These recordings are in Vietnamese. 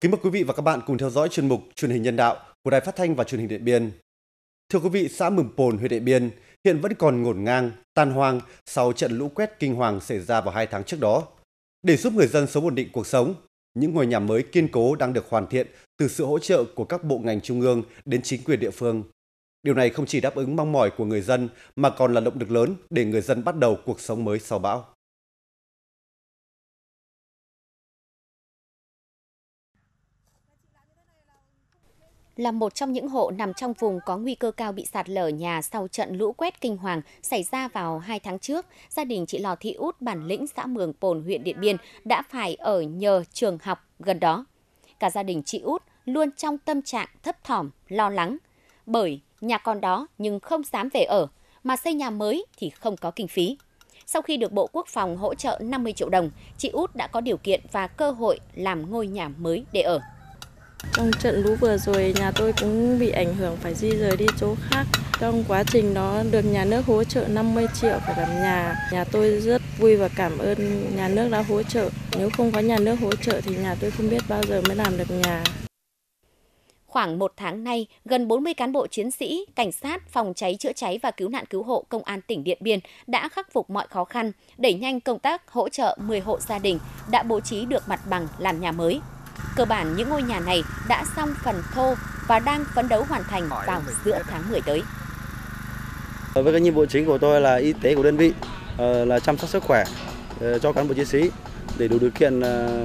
Kính mời quý vị và các bạn cùng theo dõi chuyên mục Truyền hình nhân đạo của Đài Phát thanh và Truyền hình Điện Biên. Thưa quý vị, xã Mường Pồn, huyện Điện Biên hiện vẫn còn ngổn ngang, tan hoang sau trận lũ quét kinh hoàng xảy ra vào hai tháng trước đó. Để giúp người dân sống ổn định cuộc sống, những ngôi nhà mới kiên cố đang được hoàn thiện từ sự hỗ trợ của các bộ ngành trung ương đến chính quyền địa phương. Điều này không chỉ đáp ứng mong mỏi của người dân mà còn là động lực lớn để người dân bắt đầu cuộc sống mới sau bão. Là một trong những hộ nằm trong vùng có nguy cơ cao bị sạt lở nhà sau trận lũ quét kinh hoàng xảy ra vào hai tháng trước, gia đình chị Lò Thị Út bản lĩnh xã Mường Pồn huyện Điện Biên đã phải ở nhờ trường học gần đó. Cả gia đình chị Út luôn trong tâm trạng thấp thỏm, lo lắng, bởi nhà còn đó nhưng không dám về ở, mà xây nhà mới thì không có kinh phí. Sau khi được Bộ Quốc phòng hỗ trợ 50 triệu đồng, chị Út đã có điều kiện và cơ hội làm ngôi nhà mới để ở. Trong trận lũ vừa rồi nhà tôi cũng bị ảnh hưởng phải di rời đi chỗ khác. Trong quá trình đó được nhà nước hỗ trợ 50 triệu phải làm nhà. Nhà tôi rất vui và cảm ơn nhà nước đã hỗ trợ. Nếu không có nhà nước hỗ trợ thì nhà tôi không biết bao giờ mới làm được nhà. Khoảng một tháng nay, gần 40 cán bộ chiến sĩ, cảnh sát, phòng cháy chữa cháy và cứu nạn cứu hộ Công an tỉnh Điện Biên đã khắc phục mọi khó khăn, đẩy nhanh công tác hỗ trợ 10 hộ gia đình đã bố trí được mặt bằng làm nhà mới. Cơ bản những ngôi nhà này đã xong phần thô và đang phấn đấu hoàn thành vào giữa tháng 10 tới. Ờ, với cái nhiệm vụ chính của tôi là y tế của đơn vị, ờ, là chăm sóc sức khỏe ờ, cho cán bộ chiến sĩ để đủ điều kiện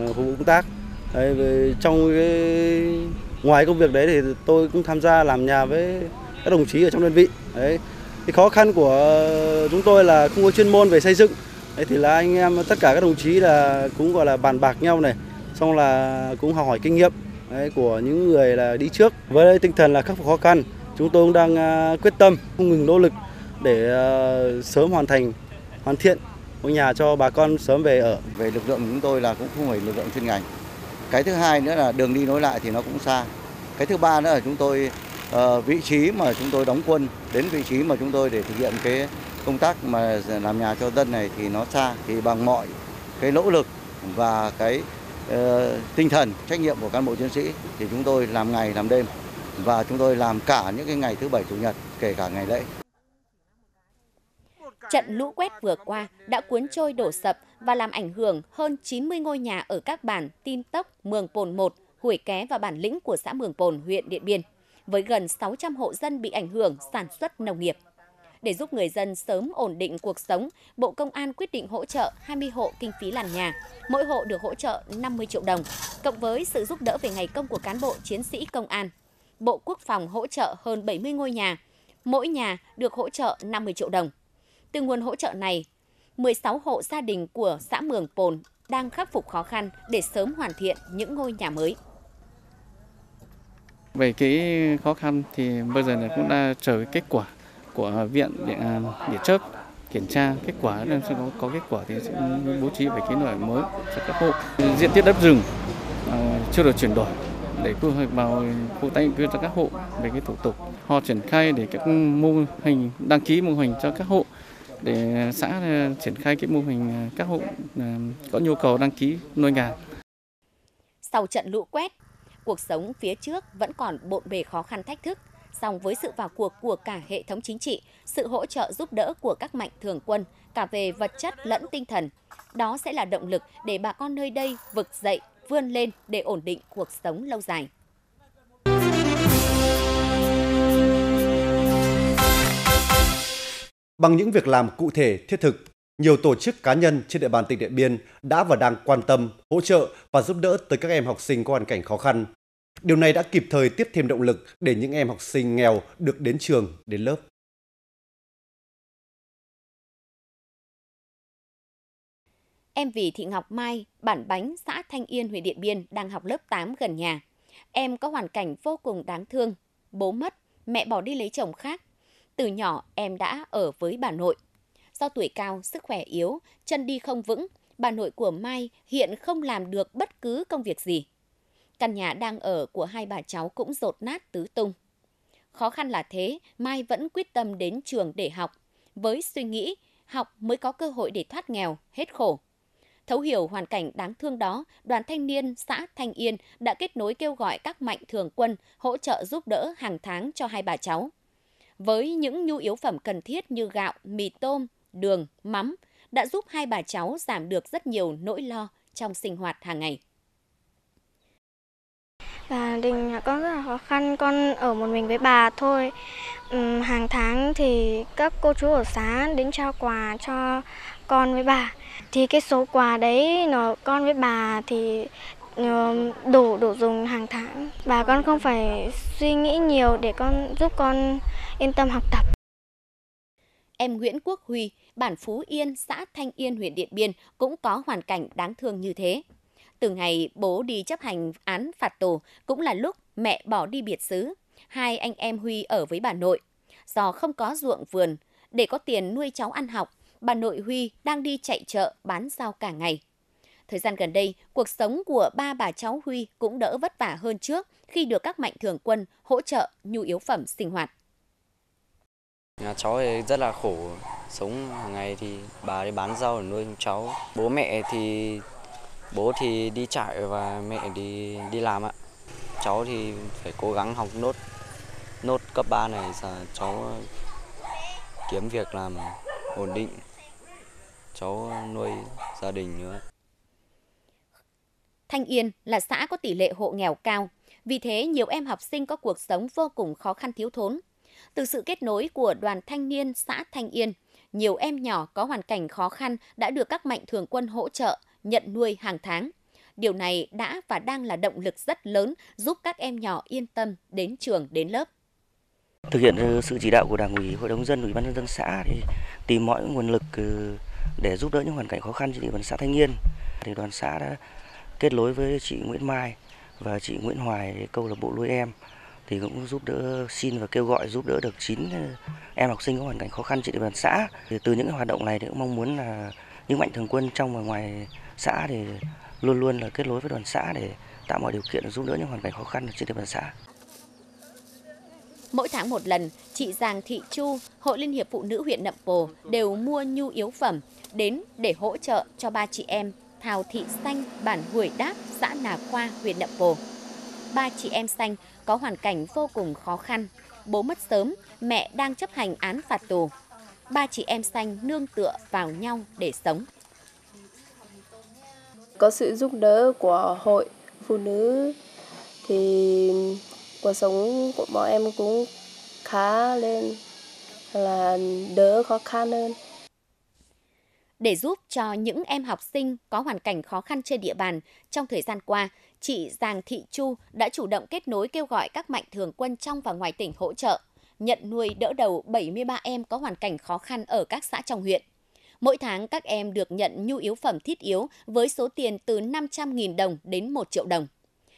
phục vụ công tác. Đấy, trong cái ngoài công việc đấy thì tôi cũng tham gia làm nhà với các đồng chí ở trong đơn vị. Đấy, cái khó khăn của chúng tôi là không có chuyên môn về xây dựng. Đấy thì là anh em tất cả các đồng chí là cũng gọi là bàn bạc nhau này, xong là cũng học hỏi kinh nghiệm đấy, của những người là đi trước. Với tinh thần là khắc phục khó khăn chúng tôi cũng đang à, quyết tâm không ngừng nỗ lực để à, sớm hoàn thành hoàn thiện ngôi nhà cho bà con sớm về ở. Về lực lượng của chúng tôi là cũng không phải lực lượng chuyên ngành. Cái thứ hai nữa là đường đi nối lại thì nó cũng xa. Cái thứ ba nữa là chúng tôi ờ, vị trí mà chúng tôi đóng quân đến vị trí mà chúng tôi để thực hiện cái công tác mà làm nhà cho dân này thì nó xa thì bằng mọi cái nỗ lực và cái Ờ, tinh thần trách nhiệm của cán bộ chiến sĩ thì chúng tôi làm ngày làm đêm và chúng tôi làm cả những cái ngày thứ bảy chủ nhật kể cả ngày lễ. Trận lũ quét vừa qua đã cuốn trôi đổ sập và làm ảnh hưởng hơn 90 ngôi nhà ở các bản Tin Tốc, Mường Pồn 1, Hủy Ké và bản lĩnh của xã Mường Pồn, huyện Điện Biên, với gần 600 hộ dân bị ảnh hưởng sản xuất nông nghiệp. Để giúp người dân sớm ổn định cuộc sống, Bộ Công an quyết định hỗ trợ 20 hộ kinh phí làm nhà, mỗi hộ được hỗ trợ 50 triệu đồng, cộng với sự giúp đỡ về ngày công của cán bộ chiến sĩ công an. Bộ Quốc phòng hỗ trợ hơn 70 ngôi nhà, mỗi nhà được hỗ trợ 50 triệu đồng. Từ nguồn hỗ trợ này, 16 hộ gia đình của xã Mường Pồn đang khắc phục khó khăn để sớm hoàn thiện những ngôi nhà mới. Về cái khó khăn thì bây giờ cũng đã chờ kết quả của viện địa, à, địa chớp kiểm tra kết quả nên sẽ có, có kết quả thì sẽ bố trí về cái loại mới cho các hộ. Diện tích đất rừng uh, chưa được chuyển đổi để quy hoạch vào khu tái định cư cho các hộ về cái thủ tục. Họ triển khai để các mô hình đăng ký mô hình cho các hộ để xã à, triển khai cái mô hình à, các hộ có nhu cầu đăng ký nuôi gà. Sau trận lũ quét, cuộc sống phía trước vẫn còn bộn bề khó khăn thách thức song với sự vào cuộc của cả hệ thống chính trị, sự hỗ trợ giúp đỡ của các mạnh thường quân, cả về vật chất lẫn tinh thần, đó sẽ là động lực để bà con nơi đây vực dậy, vươn lên để ổn định cuộc sống lâu dài. Bằng những việc làm cụ thể, thiết thực, nhiều tổ chức cá nhân trên địa bàn tỉnh Điện Biên đã và đang quan tâm, hỗ trợ và giúp đỡ tới các em học sinh có hoàn cảnh khó khăn, Điều này đã kịp thời tiếp thêm động lực để những em học sinh nghèo được đến trường, đến lớp. Em Vì Thị Ngọc Mai, bản Bánh, xã Thanh Yên, huyện Điện Biên đang học lớp 8 gần nhà. Em có hoàn cảnh vô cùng đáng thương. Bố mất, mẹ bỏ đi lấy chồng khác. Từ nhỏ em đã ở với bà nội. Do tuổi cao, sức khỏe yếu, chân đi không vững, bà nội của Mai hiện không làm được bất cứ công việc gì. Căn nhà đang ở của hai bà cháu cũng rột nát tứ tung. Khó khăn là thế, Mai vẫn quyết tâm đến trường để học, với suy nghĩ học mới có cơ hội để thoát nghèo, hết khổ. Thấu hiểu hoàn cảnh đáng thương đó, đoàn thanh niên xã Thanh Yên đã kết nối kêu gọi các mạnh thường quân hỗ trợ giúp đỡ hàng tháng cho hai bà cháu. Với những nhu yếu phẩm cần thiết như gạo, mì tôm, đường, mắm, đã giúp hai bà cháu giảm được rất nhiều nỗi lo trong sinh hoạt hàng ngày. Và đình nhà con rất là khó khăn, con ở một mình với bà thôi. Hàng tháng thì các cô chú ở xã đến trao quà cho con với bà. Thì cái số quà đấy nó con với bà thì ờ, đủ đủ dùng hàng tháng. Bà con không phải suy nghĩ nhiều để con giúp con yên tâm học tập. Em Nguyễn Quốc Huy, bản Phú Yên, xã Thanh Yên, huyện Điện Biên cũng có hoàn cảnh đáng thương như thế. Từ ngày bố đi chấp hành án phạt tù cũng là lúc mẹ bỏ đi biệt xứ. Hai anh em Huy ở với bà nội. Do không có ruộng vườn, để có tiền nuôi cháu ăn học, bà nội Huy đang đi chạy chợ bán rau cả ngày. Thời gian gần đây, cuộc sống của ba bà cháu Huy cũng đỡ vất vả hơn trước khi được các mạnh thường quân hỗ trợ nhu yếu phẩm sinh hoạt. Nhà cháu thì rất là khổ, sống hàng ngày thì bà đi bán rau để nuôi cháu. Bố mẹ thì bố thì đi trại và mẹ đi đi làm ạ. Cháu thì phải cố gắng học nốt nốt cấp 3 này giờ cháu kiếm việc làm ổn định. Cháu nuôi gia đình nữa. Thanh Yên là xã có tỷ lệ hộ nghèo cao, vì thế nhiều em học sinh có cuộc sống vô cùng khó khăn thiếu thốn. Từ sự kết nối của đoàn thanh niên xã Thanh Yên, nhiều em nhỏ có hoàn cảnh khó khăn đã được các mạnh thường quân hỗ trợ, nhận nuôi hàng tháng. Điều này đã và đang là động lực rất lớn giúp các em nhỏ yên tâm đến trường đến lớp. Thực hiện ờ, sự chỉ đạo của Đảng ủy, Hội đồng dân, Ủy ban nhân dân xã thì tìm mọi nguồn lực ờ, để giúp đỡ những hoàn cảnh khó khăn trên địa bàn xã Thanh Yên. Thì đoàn xã đã kết nối với chị Nguyễn Mai và chị Nguyễn Hoài câu lạc bộ nuôi em thì cũng giúp đỡ xin và kêu gọi giúp đỡ được 9 ờ, em học sinh có hoàn cảnh khó khăn trên địa bàn xã. Thì từ những hoạt động này thì cũng mong muốn là những mạnh thường quân trong và ngoài xã thì luôn luôn là kết nối với đoàn xã để tạo mọi điều kiện giúp đỡ những hoàn cảnh khó khăn trên địa bàn xã. Mỗi tháng một lần, chị Giàng Thị Chu, Hội Liên hiệp Phụ nữ huyện Nậm Pồ đều mua nhu yếu phẩm đến để hỗ trợ cho ba chị em Thào Thị Xanh, bản Huổi Đáp, xã Nà Khoa, huyện Nậm Pồ. Ba chị em Xanh có hoàn cảnh vô cùng khó khăn. Bố mất sớm, mẹ đang chấp hành án phạt tù. Ba chị em Xanh nương tựa vào nhau để sống. Có sự giúp đỡ của hội phụ nữ thì cuộc sống của bọn em cũng khá lên là đỡ khó khăn hơn. Để giúp cho những em học sinh có hoàn cảnh khó khăn trên địa bàn, trong thời gian qua, chị Giàng Thị Chu đã chủ động kết nối kêu gọi các mạnh thường quân trong và ngoài tỉnh hỗ trợ, nhận nuôi đỡ đầu 73 em có hoàn cảnh khó khăn ở các xã trong huyện. Mỗi tháng các em được nhận nhu yếu phẩm thiết yếu với số tiền từ 500.000 đồng đến 1 triệu đồng.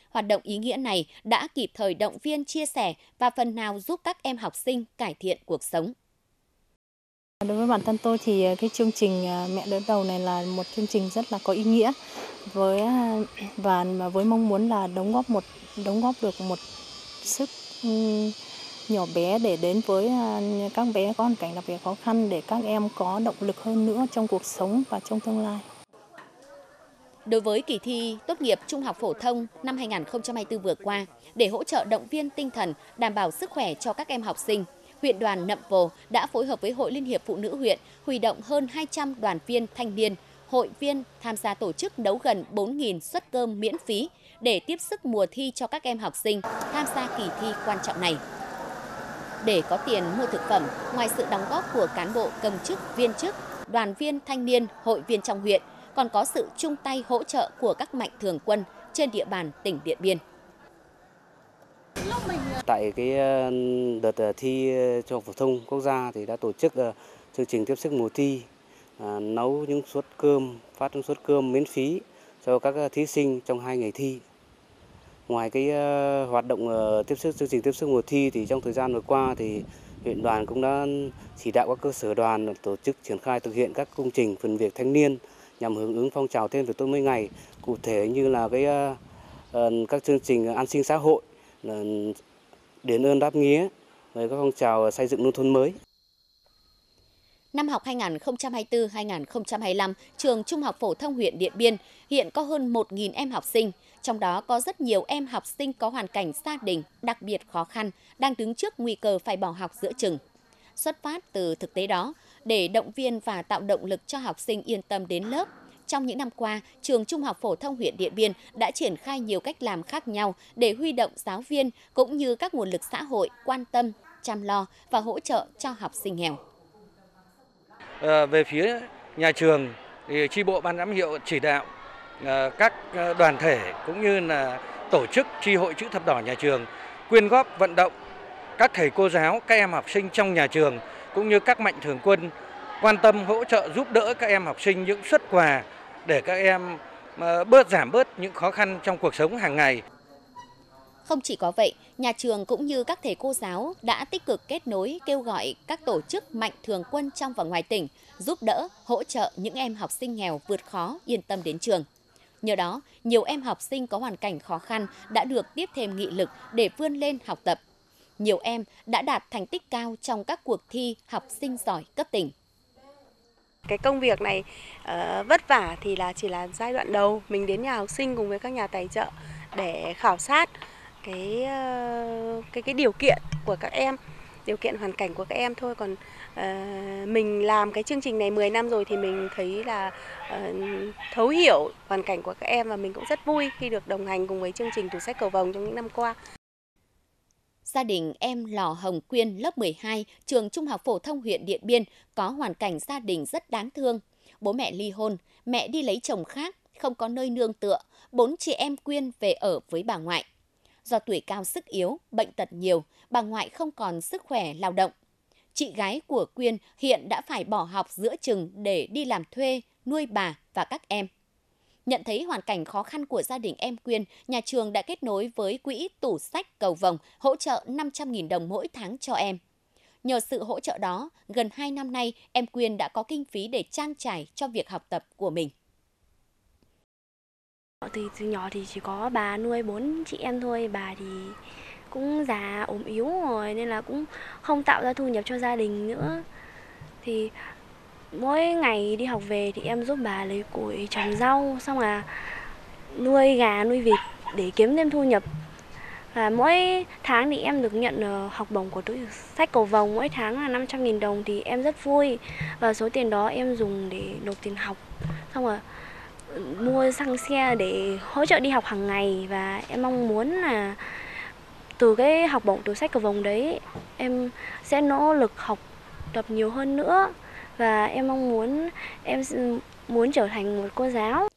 Hoạt động ý nghĩa này đã kịp thời động viên, chia sẻ và phần nào giúp các em học sinh cải thiện cuộc sống. Đối với bản thân tôi thì ờ, cái chương trình ờ, mẹ đỡ đầu này là một chương trình rất là có ý nghĩa với ờ, và với mong muốn là đóng góp một, đóng góp được một sức nhỏ bé để đến với à, các bé có hoàn cảnh đặc biệt khó khăn để các em có động lực hơn nữa trong cuộc sống và trong tương lai. Đối với kỳ thi tốt nghiệp trung học phổ thông năm 2024 vừa qua, để hỗ trợ động viên tinh thần, đảm bảo sức khỏe cho các em học sinh, huyện đoàn Nậm Pồ đã phối hợp với Hội Liên hiệp Phụ nữ huyện huy động hơn 200 đoàn viên thanh niên, hội viên tham gia tổ chức nấu gần 4.000 suất cơm miễn phí để tiếp sức mùa thi cho các em học sinh tham gia kỳ thi quan trọng này. Để có tiền mua thực phẩm, ngoài sự đóng góp của cán bộ công chức, viên chức, đoàn viên thanh niên, hội viên trong huyện, còn có sự chung tay hỗ trợ của các mạnh thường quân trên địa bàn tỉnh Điện Biên. Tại cái ờ, đợt ờ, thi ờ, trung học phổ thông quốc gia thì đã tổ chức chương trình tiếp sức mùa thi nấu những suất cơm, phát những suất cơm miễn phí cho các thí sinh trong hai ngày thi. Ngoài cái ờ, hoạt động ờ, tiếp sức, chương trình tiếp sức mùa thi thì trong thời gian vừa qua thì huyện đoàn cũng đã chỉ đạo các cơ sở đoàn tổ chức triển khai thực hiện các công trình phần việc thanh niên nhằm hưởng ứng phong trào thêm việc tốt mỗi ngày cụ thể như là cái ờ, các chương trình an sinh xã hội đền ơn đáp nghĩa với các phong trào xây dựng nông thôn mới. Năm học 2024-2025, trường Trung học phổ thông huyện Điện Biên hiện có hơn 1.000 em học sinh, trong đó có rất nhiều em học sinh có hoàn cảnh gia đình đặc biệt khó khăn, đang đứng trước nguy cơ phải bỏ học giữa chừng. Xuất phát từ thực tế đó, để động viên và tạo động lực cho học sinh yên tâm đến lớp, trong những năm qua, trường Trung học phổ thông huyện Điện Biên đã triển khai nhiều cách làm khác nhau để huy động giáo viên cũng như các nguồn lực xã hội quan tâm, chăm lo và hỗ trợ cho học sinh nghèo. Ờ, về phía nhà trường thì tri bộ ban giám hiệu chỉ đạo ờ, các ờ, đoàn thể cũng như là tổ chức tri hội chữ thập đỏ nhà trường quyên góp vận động các thầy cô giáo, các em học sinh trong nhà trường cũng như các mạnh thường quân quan tâm hỗ trợ giúp đỡ các em học sinh những xuất quà để các em bớt giảm bớt những khó khăn trong cuộc sống hàng ngày. Không chỉ có vậy, nhà trường cũng như các thầy cô giáo đã tích cực kết nối kêu gọi các tổ chức mạnh thường quân trong và ngoài tỉnh giúp đỡ, hỗ trợ những em học sinh nghèo vượt khó yên tâm đến trường. Nhờ đó, nhiều em học sinh có hoàn cảnh khó khăn đã được tiếp thêm nghị lực để vươn lên học tập. Nhiều em đã đạt thành tích cao trong các cuộc thi học sinh giỏi cấp tỉnh. Cái công việc này uh, vất vả thì là chỉ là giai đoạn đầu mình đến nhà học sinh cùng với các nhà tài trợ để khảo sát cái ờ, cái cái điều kiện của các em điều kiện hoàn cảnh của các em thôi còn uh, mình làm cái chương trình này 10 năm rồi thì mình thấy là uh, thấu hiểu hoàn cảnh của các em và mình cũng rất vui khi được đồng hành cùng với chương trình tủ sách cầu vồng trong những năm qua gia đình em Lò Hồng Quyên lớp 12, trường Trung học phổ thông huyện Điện Biên có hoàn cảnh gia đình rất đáng thương. Bố mẹ ly hôn, mẹ đi lấy chồng khác, không có nơi nương tựa, bốn chị em Quyên về ở với bà ngoại. Do tuổi cao sức yếu, bệnh tật nhiều, bà ngoại không còn sức khỏe lao động. Chị gái của Quyên hiện đã phải bỏ học giữa chừng để đi làm thuê, nuôi bà và các em. Nhận thấy hoàn cảnh khó khăn của gia đình em Quyên, nhà trường đã kết nối với quỹ tủ sách cầu vồng hỗ trợ 500.000 đồng mỗi tháng cho em. Nhờ sự hỗ trợ đó, gần 2 năm nay em Quyên đã có kinh phí để trang trải cho việc học tập của mình. Từ, từ nhỏ thì chỉ có bà nuôi bốn chị em thôi, bà thì cũng già ốm yếu rồi nên là cũng không tạo ra thu nhập cho gia đình nữa. Thì mỗi ngày đi học về thì em giúp bà lấy củi trồng rau xong là nuôi gà nuôi vịt để kiếm thêm thu nhập. Và mỗi tháng thì em được nhận ờ, học bổng của túi sách cầu vồng mỗi tháng là 500.000 đồng thì em rất vui. Và số tiền đó em dùng để nộp tiền học. Xong rồi mua xăng xe để hỗ trợ đi học hàng ngày và em mong muốn là từ cái học bổng túi sách cầu vồng đấy em sẽ nỗ lực học tập nhiều hơn nữa và em mong muốn em muốn trở thành một cô giáo.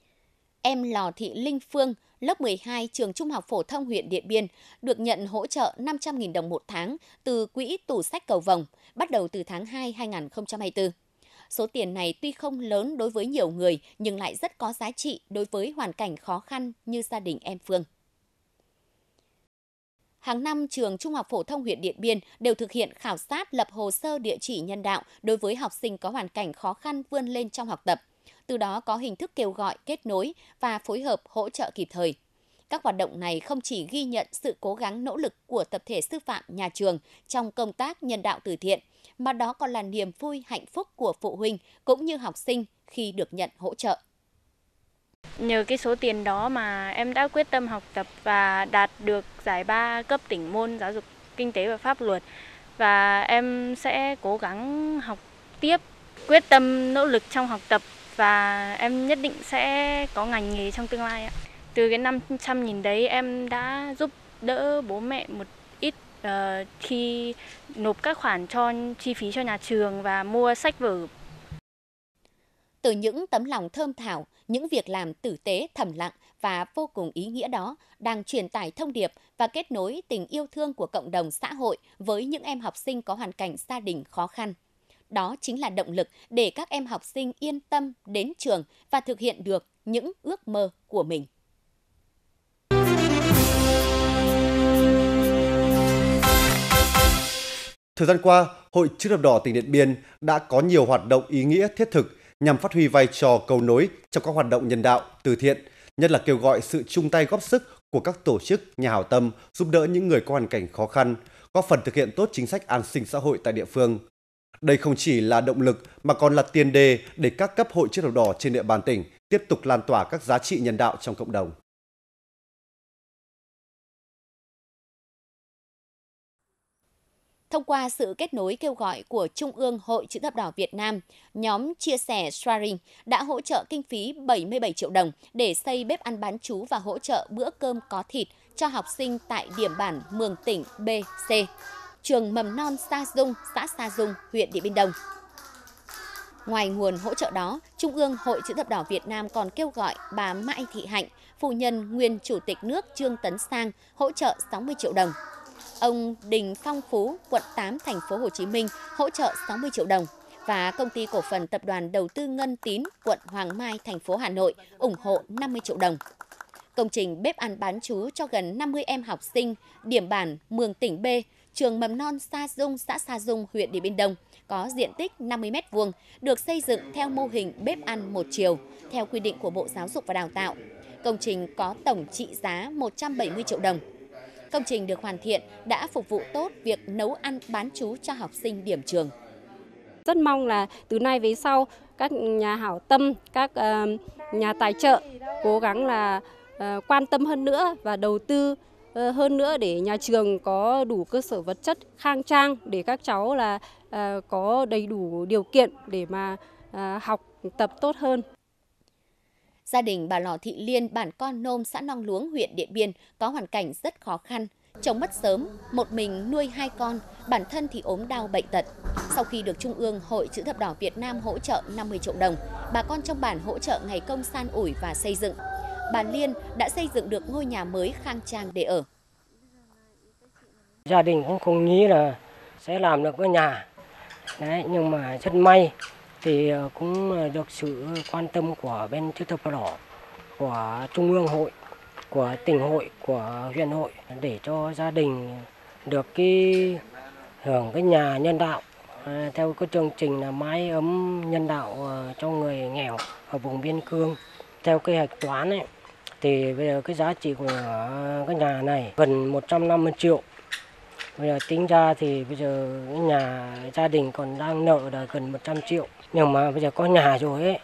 Em Lò Thị Linh Phương, lớp 12 trường Trung học phổ thông huyện Điện Biên được nhận hỗ trợ 500.000 đồng một tháng từ quỹ tủ sách cầu vồng bắt đầu từ tháng 2 2024. Số tiền này tuy không lớn đối với nhiều người nhưng lại rất có giá trị đối với hoàn cảnh khó khăn như gia đình em Phương. Hàng năm, trường Trung học phổ thông huyện Điện Biên đều thực hiện khảo sát lập hồ sơ địa chỉ nhân đạo đối với học sinh có hoàn cảnh khó khăn vươn lên trong học tập. Từ đó có hình thức kêu gọi, kết nối và phối hợp hỗ trợ kịp thời. Các hoạt động này không chỉ ghi nhận sự cố gắng nỗ lực của tập thể sư phạm nhà trường trong công tác nhân đạo từ thiện, mà đó còn là niềm vui hạnh phúc của phụ huynh cũng như học sinh khi được nhận hỗ trợ. Nhờ cái số tiền đó mà em đã quyết tâm học tập và đạt được giải ba cấp tỉnh môn giáo dục kinh tế và pháp luật và em sẽ cố gắng học tiếp, quyết tâm nỗ lực trong học tập và em nhất định sẽ có ngành nghề trong tương lai ạ. Từ cái 500 nghìn đấy em đã giúp đỡ bố mẹ một Ờ, uh, khi nộp các khoản cho chi phí cho nhà trường và mua sách vở. Từ những tấm lòng thơm thảo, những việc làm tử tế thầm lặng và vô cùng ý nghĩa đó đang truyền tải thông điệp và kết nối tình yêu thương của cộng đồng xã hội với những em học sinh có hoàn cảnh gia đình khó khăn. Đó chính là động lực để các em học sinh yên tâm đến trường và thực hiện được những ước mơ của mình. Thời gian qua, Hội Chữ thập đỏ tỉnh Điện Biên đã có nhiều hoạt động ý nghĩa thiết thực nhằm phát huy vai trò cầu nối trong các hoạt động nhân đạo, từ thiện, nhất là kêu gọi sự chung tay góp sức của các tổ chức, nhà hảo tâm giúp đỡ những người có hoàn cảnh khó khăn, góp phần thực hiện tốt chính sách an sinh xã hội tại địa phương. Đây không chỉ là động lực mà còn là tiền đề để các cấp hội chữ thập đỏ trên địa bàn tỉnh tiếp tục lan tỏa các giá trị nhân đạo trong cộng đồng. Thông qua sự kết nối kêu gọi của Trung ương Hội Chữ thập đỏ Việt Nam, nhóm chia sẻ Sharing đã hỗ trợ kinh phí 77 triệu đồng để xây bếp ăn bán chú và hỗ trợ bữa cơm có thịt cho học sinh tại điểm bản Mường Tỉnh B, C, trường mầm non Sa Dung, xã Sa Dung, huyện Điện Biên Đông. Ngoài nguồn hỗ trợ đó, Trung ương Hội Chữ thập đỏ Việt Nam còn kêu gọi bà Mai Thị Hạnh, phụ nhân nguyên Chủ tịch nước Trương Tấn Sang hỗ trợ 60 triệu đồng ông Đình Phong Phú, quận 8 thành phố Hồ Chí Minh hỗ trợ 60 triệu đồng và công ty cổ phần tập đoàn đầu tư Ngân Tín, quận Hoàng Mai, thành phố Hà Nội ủng hộ 50 triệu đồng. Công trình bếp ăn bán chú cho gần 50 em học sinh điểm bản Mường Tỉnh B, trường mầm non Sa Dung, xã Sa Dung, huyện Điện Biên Đông có diện tích 50 m2, được xây dựng theo mô hình bếp ăn một chiều, theo quy định của Bộ Giáo dục và Đào tạo. Công trình có tổng trị giá 170 triệu đồng. Công trình được hoàn thiện đã phục vụ tốt việc nấu ăn bán chú cho học sinh điểm trường. Rất mong là từ nay về sau các nhà hảo tâm, các ờ, nhà tài trợ cố gắng là ờ, quan tâm hơn nữa và đầu tư ờ, hơn nữa để nhà trường có đủ cơ sở vật chất khang trang để các cháu là có đầy đủ điều kiện để mà học tập tốt hơn. Gia đình bà Lò Thị Liên, bản Con Nôm, xã Nong Luống, huyện Điện Biên có hoàn cảnh rất khó khăn. Chồng mất sớm, một mình nuôi hai con, bản thân thì ốm đau bệnh tật. Sau khi được Trung ương Hội Chữ thập đỏ Việt Nam hỗ trợ 50 triệu đồng, bà con trong bản hỗ trợ ngày công san ủi và xây dựng. Bà Liên đã xây dựng được ngôi nhà mới khang trang để ở. Gia đình cũng không nghĩ là sẽ làm được cái nhà. Đấy, nhưng mà rất may thì ờ, cũng ờ, được sự quan tâm của bên chữ thập đỏ, của trung ương hội, của tỉnh hội, của huyện hội để cho gia đình được cái hưởng cái nhà nhân đạo. Ờ, theo cái chương trình là mái ấm nhân đạo cho người nghèo ở vùng biên cương. Theo cái hạch toán ấy, thì bây giờ cái giá trị của cái nhà này gần 150 triệu bây giờ tính ra thì bây giờ cái nhà gia đình còn đang nợ là gần 100 triệu nhưng mà bây giờ có nhà rồi ấy,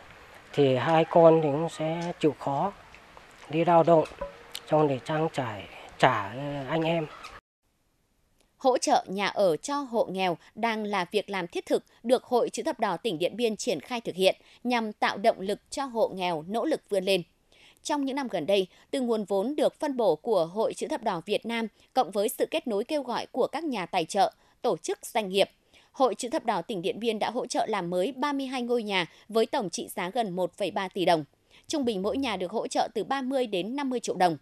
thì hai con thì cũng sẽ chịu khó đi lao động trong để trang trải, trả anh em hỗ trợ nhà ở cho hộ nghèo đang là việc làm thiết thực được Hội Chữ thập đỏ tỉnh Điện Biên triển khai thực hiện nhằm tạo động lực cho hộ nghèo nỗ lực vươn lên. Trong những năm gần đây, từ nguồn vốn được phân bổ của Hội Chữ thập đỏ Việt Nam cộng với sự kết nối kêu gọi của các nhà tài trợ, tổ chức doanh nghiệp, Hội Chữ thập đỏ tỉnh Điện Biên đã hỗ trợ làm mới 32 ngôi nhà với tổng trị giá gần 1,3 tỷ đồng. Trung bình mỗi nhà được hỗ trợ từ 30 đến 50 triệu đồng.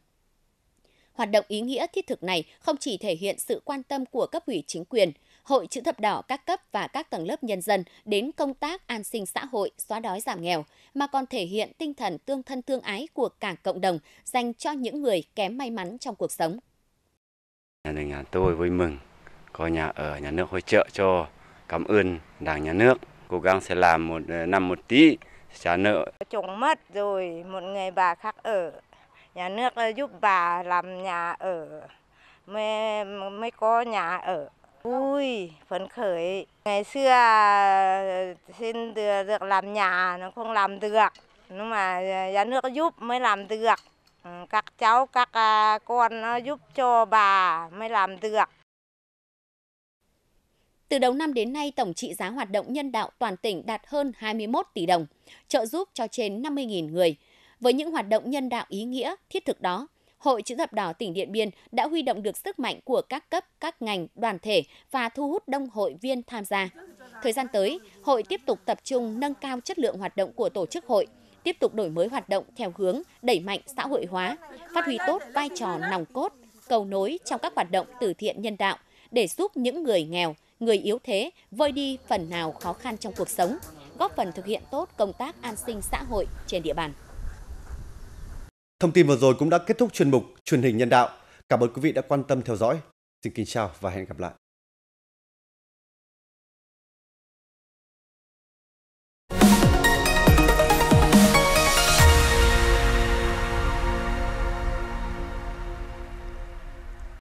Hoạt động ý nghĩa thiết thực này không chỉ thể hiện sự quan tâm của cấp ủy chính quyền, Hội chữ thập đỏ các cấp và các tầng lớp nhân dân đến công tác an sinh xã hội, xóa đói giảm nghèo, mà còn thể hiện tinh thần tương thân tương ái của cả cộng đồng dành cho những người kém may mắn trong cuộc sống. Gia đình nhà tôi vui mừng có nhà ở nhà nước hỗ trợ cho cảm ơn đảng nhà nước. Cố gắng sẽ làm một năm một tí trả nợ. Chồng mất rồi một người bà khác ở. Nhà nước giúp bà làm nhà ở mới mới có nhà ở vui phấn khởi. Ngày xưa à, xin được, được làm nhà nó không làm được. Nhưng mà à, nhà nước giúp mới làm được. Ừ, các cháu các à, con nó giúp cho bà mới làm được. Từ đầu năm đến nay, tổng trị giá hoạt động nhân đạo toàn tỉnh đạt hơn 21 tỷ đồng, trợ giúp cho trên 50.000 người. Với những hoạt động nhân đạo ý nghĩa, thiết thực đó, Hội Chữ thập đỏ tỉnh Điện Biên đã huy động được sức mạnh của các cấp, các ngành, đoàn thể và thu hút đông hội viên tham gia. Thời gian tới, hội tiếp tục tập trung nâng cao chất lượng hoạt động của tổ chức hội, tiếp tục đổi mới hoạt động theo hướng đẩy mạnh xã hội hóa, phát huy tốt vai trò nòng cốt, cầu nối trong các hoạt động từ thiện nhân đạo để giúp những người nghèo, người yếu thế vơi đi phần nào khó khăn trong cuộc sống, góp phần thực hiện tốt công tác an sinh xã hội trên địa bàn. Thông tin vừa rồi cũng đã kết thúc chuyên mục truyền hình nhân đạo. Cảm ơn quý vị đã quan tâm theo dõi. Xin kính chào và hẹn gặp lại.